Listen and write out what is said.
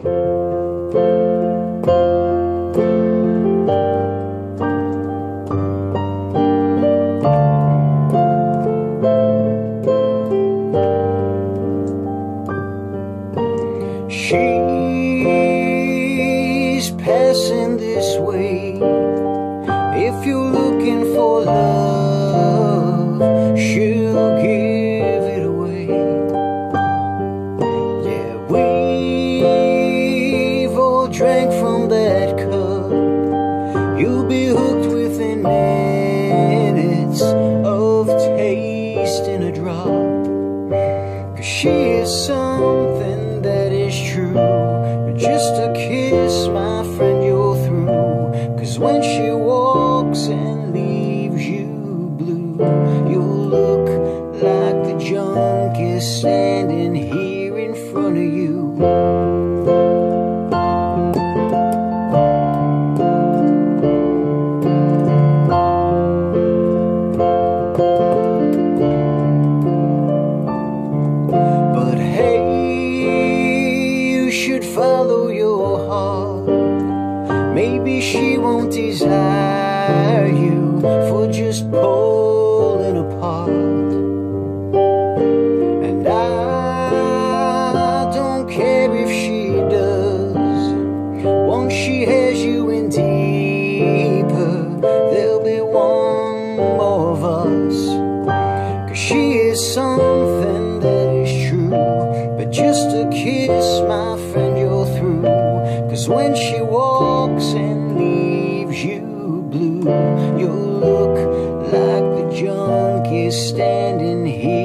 She's passing this way. If you're looking for love, drank from that cup. You'll be hooked within minutes of tasting a drop. Cause she is something that is true. Just a kiss, my friend, you're through. Cause when she walks and leaves you blue, you'll look like the junk is standing here in front of you. Maybe she won't desire you for just pulling apart. And I don't care if she does. Once she has you in deeper, there'll be one more of us. Cause she is something that is true. But just a kiss, my friend. Cause when she walks and leaves you blue, you'll look like the junkie standing here.